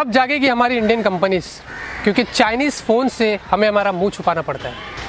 कब जागेगी हमारी इंडियन कंपनीज़ क्योंकि चाइनीज़ फ़ोन से हमें हमारा मुँह छुपाना पड़ता है।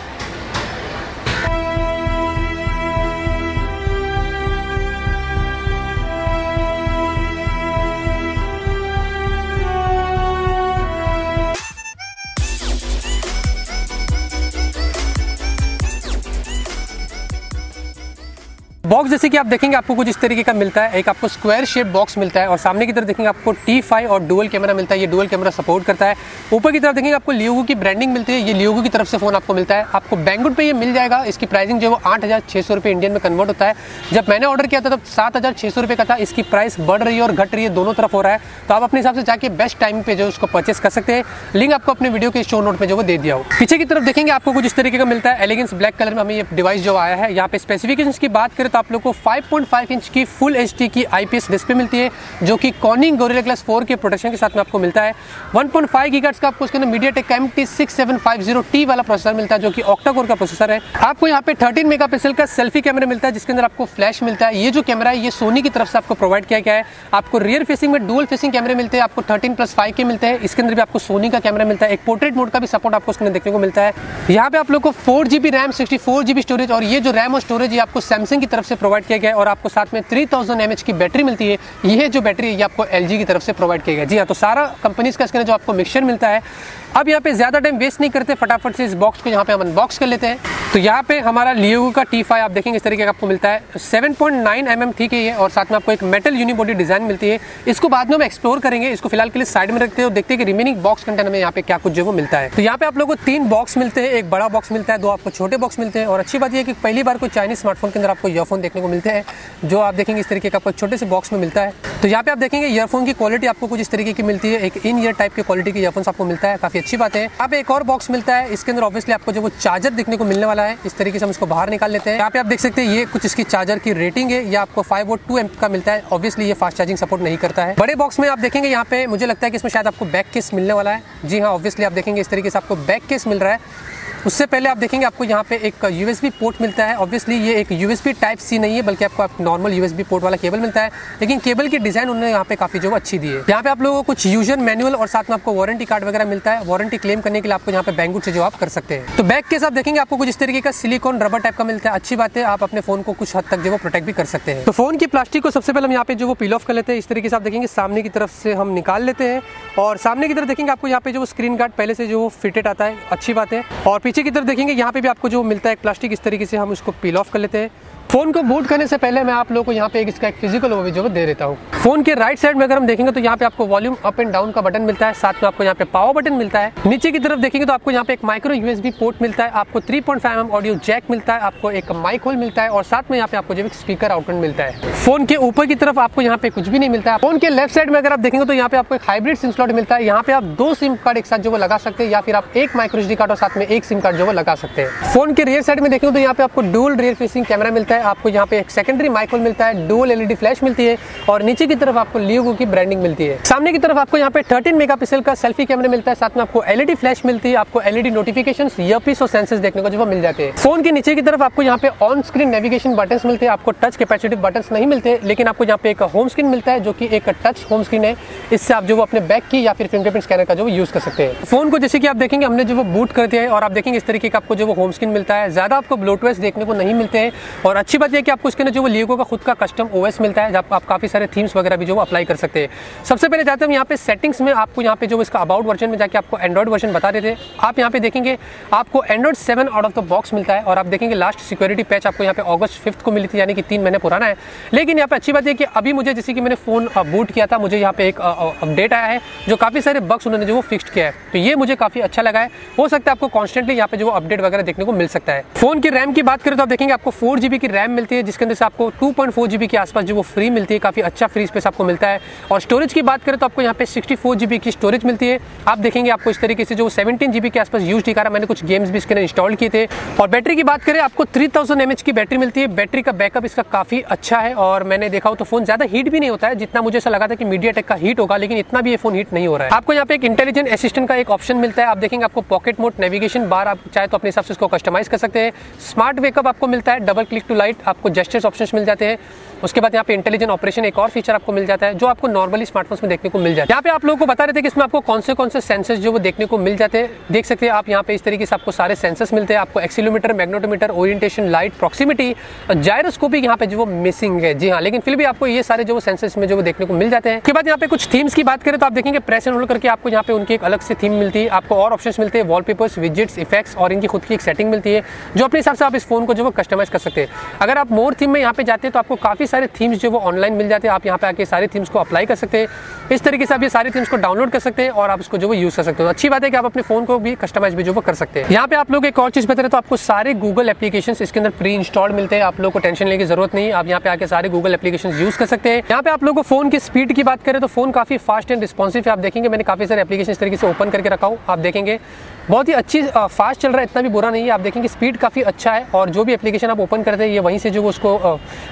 बॉक्स जैसे कि आप देखेंगे, आपको कुछ इस तरीके का मिलता है। एक आपको स्क्वायर शेप बॉक्स मिलता है और सामने की तरफ़ देखेंगे, आपको टी फाइव और डुअल कैमरा मिलता है। ये डुअल कैमरा सपोर्ट करता है। ऊपर की तरफ़ देखेंगे, आपको लियोगो की ब्रांडिंग मिलती है। ये लियोगो की तरफ़ से फ़ोन आपको मिलता है। आपको बैंगुड पे ये मिल जाएगा। इसकी प्राइसिंग जो आठ हज़ार छः सौ रुपये इंडियन में कन्वर्ट होता है। जब मैंने ऑर्डर किया था, तब सात हज़ार छः सौ रुपये का था। इसकी प्राइस बढ़ रही है और घट रही है। दोनों तरफ़ हो रहा है। तो आप अपने हिसाब से जाके बेस्ट टाइम पे जो उसको परचेस कर सकते हैं। लिंक आपको अपने वीडियो के शो नोट में जो दे दिया हो। पीछे की तरफ़ देखेंगे, आपको कुछ इस तरीके का मिलता है। एलिगेंस ब्लैक कलर में हमें ये डिवाइस जो आया है, यहाँ पे स्पेसिफिकेशन की बात करें तो आप लोग को फाइव 1.5 इंच की फुल एच की आईपीएस डिस्प्ले मिलती है, जो कि कॉनिंग गोरिल्ला ग्लास 4 के प्रोटेक्शन के साथ में आपको मिलता है। 1.5 पॉइंट का आपको उसके अंदर मीडिया टेक एम टी वाला प्रोसेसर मिलता है, जो कि ऑक्टाकोर का प्रोसेसर है। आपको यहाँ पे 13 मेगापिक्सल का सेल्फी कैमरा मिलता है, जिसके अंदर आपको फ्लैश मिलता है। ये जो कैमरा है, ये सोनी की तरफ़ से आपको प्रोवाइड किया गया है। आपको रियर फेसिंग में डुअल फेसिंग कैमरे मिलते हैं, आपको थर्टीन प्लस फाइव के मिलते हैं। इसके अंदर भी आपको सोनी का कैमरा मिलता है। एक पोर्ट्रेट मोड का भी सपोर्ट आपको उसके अंदर देखने को मिलता है। यहाँ पे आप लोग को four RAM sixty four storage और ये जो रैम और स्टोरेज ये आपको सैमसंग की तरफ़ से प्रोवाइड किया गया है और आपको साथ में थ्री थाउज़ेंड की बैटरी मिलती है। ये जो बैटरी है ये आपको एलजी की तरफ़ से प्रोवाइड किया गया जी हाँ तो सारा कंपनीज़ का इसके जो आपको मिक्सचर मिलता है अब यहाँ पे ज़्यादा टाइम वेस्ट नहीं करते, फटाफट से इस बॉक्स को यहाँ पे हम अनबॉक्स कर लेते हैं। तो यहाँ पे हमारा लियो का टी फाइव आप देखेंगे, इस तरीके का आपको मिलता है। 7.9 पॉइंट mm ठीक है ये, और साथ में आपको एक मेटल यूनिबॉडी डिज़ाइन मिलती है। इसको बाद में हम एक्सप्लोर करेंगे, इसको फ़िलहाल के लिए साइड में रखते हैं और देखते हैं कि रिमेनिंग बॉक्स कंटेंट में यहाँ पे क्या कुछ जो वो मिलता है। तो यहाँ पे आप लोगों को तीन बॉक्स मिलते हैं, एक बड़ा बॉक्स मिलता है, दो आपको छोटे बॉक्स मिलते हैं, और अच्छी बात यह कि पहली बार कोई चाइनीज़ स्मार्टफ़ोन के अंदर आपको ईयरफोन देखने को मिलते हैं, जो आप देखेंगे इस तरीके का आपको छोटे से बॉक्स में मिलता है। तो यहाँ पे आप देखेंगे ईयरफोन की क्वालिटी आपको कुछ इस तरीके की मिलती है, एक इन ईयर टाइप की क्वालिटी के ईयरफोन आपको मिलता है, काफ़ी अच्छी बात है। आप एक और बॉक्स मिलता है। इसके अंदर ऑब्वियसली आपको जो वो चार्जर देखने को मिलने वाला है, इस तरीके से हम इसको बाहर निकाल लेते हैं। यहाँ पे आप देख सकते हैं, ये कुछ इसकी चार्जर की रेटिंग है, या आपको फाइव वोट टू एम का मिलता है। ऑब्वियसली ये फास्ट चार्जिंग सपोर्ट नहीं करता है। बड़े बॉक्स में आप देखेंगे यहाँ पे, मुझे लगता है कि इसमें शायद आपको बैक केस मिलने वाला है। जी हाँ ऑब्वियसली आप देखेंगे, इस तरीके से आपको बैक केस मिल रहा है। उससे पहले आप देखेंगे आपको यहाँ पे एक यूएसबी पोर्ट मिलता है। ऑब्वियसली ये एक यूएसबी टाइप सी नहीं है, बल्कि आपको आप नॉर्मल यूएसबी पोर्ट वाला केबल मिलता है। लेकिन केबल की डिज़ाइन उन्होंने यहाँ पे काफ़ी जो अच्छी दी है। यहाँ पे आप लोगों को कुछ यूज़र मैनुअल और साथ में आपको वारंटी कार्ड वगैरह मिलता है। वारंटी क्लेम करने के लिए आपको यहाँ पे बैंगुड से जो आप कर सकते हैं। तो बैक के साथ देखेंगे आपको कुछ इस तरीके का सिलिकॉन रबर टाइप का मिलता है। अच्छी बात है, आप अपने फ़ोन को कुछ हद तक जो प्रोटेक्ट भी कर सकते हैं। तो फ़ोन की प्लास्टिक को सबसे पहले हम यहाँ पे जो वो पील ऑफ़ कर लेते हैं। इस तरीके से आप देखेंगे सामने की तरफ़ से हम निकाल लेते हैं। और सामने की तरफ़ देखेंगे आपको यहाँ पे जो स्क्रीन गार्ड पहले से जो फिटेड आता है। अच्छी बात है। और पीछे की तरफ़ देखेंगे, यहाँ पे भी आपको जो मिलता है प्लास्टिक इस तरीके से हम उसको पील ऑफ़ कर लेते हैं। फ़ोन को बूट करने से पहले मैं आप लोगों को यहाँ पे एक इसका एक फ़िज़िकल ओवरव्यू दे देता हूँ। फ़ोन के राइट साइड में अगर हम देखेंगे तो यहाँ पे आपको वॉल्यूम अप एंड डाउन का बटन मिलता है, साथ में आपको यहाँ पे पावर बटन मिलता है। नीचे की तरफ़ देखेंगे तो आपको यहाँ पे एक माइक्रो यूएसबी पोर्ट मिलता है, आपको 3.5 point five M audio jack मिलता है, आपको एक माइक होल मिलता है और साथ में यहाँ पे आपको जो स्पीकर आउटपुट मिलता है। फ़ोन के ऊपर की तरफ़ आपको यहाँ पे कुछ भी नहीं मिलता है। फ़ोन के लेफ़्ट साइड में अगर आप देखेंगे तो यहाँ पे आपको एक हाइब्रिड सिम स्लॉट मिलता है। यहाँ पे आप दो सिम कार्ड एक साथ जो वो लगा सकते हैं या फिर आप एक माइक्रो कार्ड और साथ में एक सिम कार्ड जो वो लगा सकते हैं। फ़ोन के रियर साइड में देखेंगे तो यहाँ पे आपको डुअल रियर फेसिंग कैमरा मिलता है। आपको यहाँ पे एक सेकेंडरी माइक्रोल मिलता है डुअल एलईडी फ्लैश मिलती है और नीचे की तरफ़ आपको लियोगो की ब्रांडिंग मिलती है। सामने की तरफ़ आपको यहाँ पे 13 मेगापिक्सल का सेल्फी कैमरा मिलता है, साथ में आपको एलईडी फ्लैश मिलती है, आपको एलईडी नोटिफिकेशन ईयरपीस और सेंसर्स देखने को जो मिल जाते हैं। फ़ोन के नीचे की तरफ़ आपको यहाँ पे ऑन स्क्रीन नेविगेशन बटन मिलते हैं, आपको टच कैपेसिटिव बटन नहीं मिलते लेकिन आपको यहाँ पे एक होम स्क्रीन मिलता है, जो की एक टच होम स्क्रीन है। इससे आप जो अपने बैक की या फिर फिंगरप्रिंट स्कैनर का जो यूज़ कर सकते हैं। फ़ोन को जैसे कि आप देखेंगे, हमने जो वो बूट कर दिया है और आप देखेंगे इस तरीके का आपको जो वो होम स्क्रीन मिलता है। ज़्यादा आपको ब्लूटूथ देखने को नहीं मिलते हैं और अच्छी बात यह कि आपको इसके अंदर जो वो लियोगो का खुद का कस्टम ओएस मिलता है आप काफ़ी सारे थीम्स वगैरह भी जो अप्लाई कर सकते हैं। सबसे पहले जाते हैं यहाँ पे सेटिंग्स में, आपको यहाँ पे जो इसका अबाउट वर्जन में जाके आपको एंड्रॉइड वर्जन बता देते आप यहाँ पे देखेंगे, आपको Android seven out of the box मिलता है और आप देखेंगे लास्ट सिक्योरिटी पैच आपको यहाँ पे अगस्त फिफ्थ को मिली थी, यानी कि तीन महीने पुराना है। लेकिन यहाँ पे अच्छी बात है कि अभी मुझे जैसे कि मैंने फ़ोन बूट किया था, मुझे यहाँ पे एक अपडेट आया है, जो काफ़ी सारे बग्स उन्होंने जो वो फिक्स किया है। तो ये मुझे काफ़ी अच्छा लगा है। हो सकता है आपको कॉन्स्टेंटली यहाँ पे जो अपडेट वगैरह देखने को मिल सकता है। फ़ोन की रैम की बात करें तो आप देखेंगे आपको फोर की रैम मिलती है, जिसके अंदर से आपको टू पॉइंट फोर जीबी के आसपास जो वो फ्री मिलती है, काफ़ी अच्छा फ्री स्पेस आपको मिलता है। और स्टोरेज की बात करें तो आपको यहाँ पे सिक्सटी फोर जीबी की स्टोरेज मिलती है। आप देखेंगे आपको इस तरीके से जो सेवनटीन जीबी के आसपास यूज़ दिखा रहा, मैंने कुछ गेम्स भी इसके अंदर इंस्टॉल किए थे। और बैटरी की बात करें, आपको थ्री थाउज़ेंड की बैटरी मिलती है। बैटरी का बैकअप इसका काफ़ी अच्छा है। और मैंने देखा हो तो फ़ोन ज़्यादा हीट भी नहीं होता है, जितना मुझे ऐसा लगा था कि मीडिया टेक का हीट होगा, लेकिन इतना भी ये फ़ोन हीट नहीं हो रहा है। आपको यहाँ पे एक इंटेलिजेंट असिस्टेंट का एक ऑप्शन मिलता है। आप देखेंगे आपको पॉकेट मोड नेविगेशन बार आप चाहे तो अपने हिसाब से इसको कस्टमाइज कर सकते हैं। स्मार्ट वेकअप आपको मिलता है डबल क्लिक टू लाइट आपको जेस्टर्स ऑप्शन मिल जाते हैं। उसके बाद यहाँ पे इंटेलिजेंट ऑपरेशन एक और फीचर आपको मिल जाता है, जो आपको नॉर्मली स्मार्टफोन्स में देखने को मिल जाता है। यहाँ पे आप लोगों को बता रहे थे कि इसमें आपको कौन से कौन से सेंसर्स जो वो देखने को मिल जाते हैं। देख सकते हैं आप यहाँ पे इस तरीके से आपको सारे सेंसर्स मिलते हैं। आपको accelerometer magnetometer orientation light proximity gyroscopic यहाँ पे जो वो मिसिंग है। जी हाँ लेकिन फिर भी आपको ये सारे जो सेंसर्स में जो वो देखने को मिल जाते हैं। उसके बाद यहाँ पे कुछ थीम्स की बात करें तो आप देखेंगे प्रेस एंड होल्ड करके आपको यहाँ पे उनकी एक अलग से थीम मिलती है। आपको और ऑप्शंस मिलते हैं। वॉलपेपर्स विजिट्स इफेक्ट्स और इनकी खुद की एक सेटिंग मिलती है, जो अपने हिसाब से आप इस फ़ोन को जो वो कस्टमाइज कर सकते हैं। अगर आप मोर थीम में यहाँ पे जाते हैं तो आपको काफ़ी सारे थीम्स जो वो ऑनलाइन मिल जाते हैं। आप यहाँ पे आके सारे थीम्स को अप्लाई कर सकते हैं। इस तरीके से आप ये सारे थीम्स को डाउनलोड कर सकते हैं और आप इसको जो वो यूज़ कर सकते हो। अच्छी बात है कि आप अपने फ़ोन को भी कस्टमाइज भी जो वो कर सकते हैं। यहाँ पे आप लोग एक और चीज़ बता रहे तो आपको सारे गूगल एप्लीकेशन इसके अंदर प्री इंस्टॉल मिलते हैं। आप लोग को टेंशन लेने की ज़रूरत नहीं। आप यहाँ पे आके सारे गूगल एप्लीकेशन यूज़ कर सकते हैं। यहाँ पे आप लोग को फ़ोन की स्पीड की बात करें तो फ़ोन काफ़ी फास्ट एंड रिस्पॉन्सिव है। आप देखेंगे, मैंने काफ़ी सारे एप्लीकेशन इस तरीके से ओपन करके रखा हूँ। आप देखेंगे, बहुत ही अच्छी फास्ट चल रहा है, इतना भी बुरा नहीं है। आप देखेंगे स्पीड काफ़ी अच्छा है और जो भी एप्लीकेशन आप ओपन करते हैं, ये वहीं से जो उसको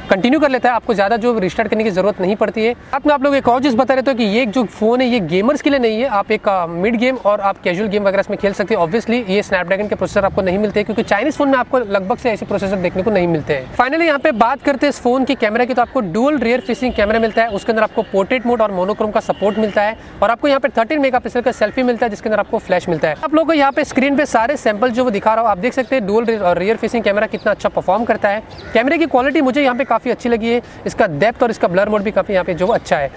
कंटिन्यू कर लेता है। आपको ज़्यादा जो रिस्टार्ट करने की ज़रूरत नहीं पड़ती है। आपने आप लोग एक और चीज़ बता रहे थे कि ये जो फ़ोन है, ये गेमर्स के लिए नहीं है। आप एक मिड गेम और आप कैजुअल गेम वगैरह इसमें खेल सकते हैं। ऑब्वियसली ये स्नैपड्रैगन के प्रोसेसर आपको नहीं मिलते क्योंकि चाइनीज़ फ़ोन में आपको लगभग से ऐसे प्रोसेसर देखने को नहीं मिलते हैं। फाइनली यहाँ पे बात करते हैं इस फ़ोन के कैमरा की तो आपको डुअल रियर फेसिंग कैमरा मिलता है। उसके अंदर आपको पोर्ट्रेट मोड और मोनोक्रोम का सपोर्ट मिलता है। और आपको यहाँ पे थर्टीन मेगा का सेल्फी मिलता है, जिसके अंदर आपको फ्लैश मिलता है। आप लोगों को यहाँ पे स्क्रीन पे सारे सैंपल जो वो दिखा रहा हूँ, आप देख सकते हैं डुअल रियर फेसिंग कैमरा कितना अच्छा परफॉर्म करता है। कैमरे की क्वालिटी मुझे यहाँ पे काफ़ी अच्छी लगी है। इसका डेप्थ और इसका ब्लर मोड भी काफ़ी यहाँ पे जो अच्छा है।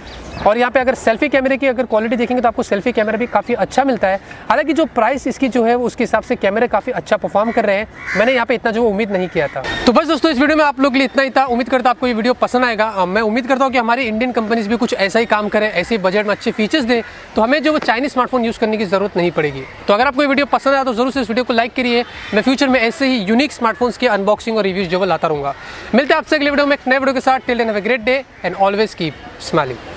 और यहाँ पे अगर सेल्फी कैमरे की अगर क्वालिटी देखेंगे तो आपको सेल्फी कैमरा भी काफ़ी अच्छा मिलता है। हालाँकि जो प्राइस इसकी जो है, उसके हिसाब से कैमरे काफ़ी अच्छा परफॉर्म कर रहे हैं। मैंने यहाँ पे इतना जो उम्मीद नहीं किया था। तो बस दोस्तों, इस वीडियो में आप लोग के लिए इतना ही था। उम्मीद करता आपको ये वीडियो पसंद आएगा। मैं उम्मीद करता हूँ कि हमारी इंडियन कंपनीज़ भी कुछ ऐसा ही काम करें, ऐसे बजट में अच्छे फीचर्स दें। तो हमें जो चाइनीज़ स्मार्टफ़ोन यूज़ करने की ज़रूरत नहीं पड़ेगी। तो अगर आपको वीडियो पसंद आया तो ज़रूर से इस वीडियो को लाइक करिए। मैं फ्यूचर में ऐसे ही यूनिक स्मार्टफोन्स के अनबॉक्सिंग और रिव्यूज़ जो लाता रहूँगा मिलते हैं आपसे अगले वीडियो में। एक नए वीडियो के साथ। Till then have a great day and always keep smiling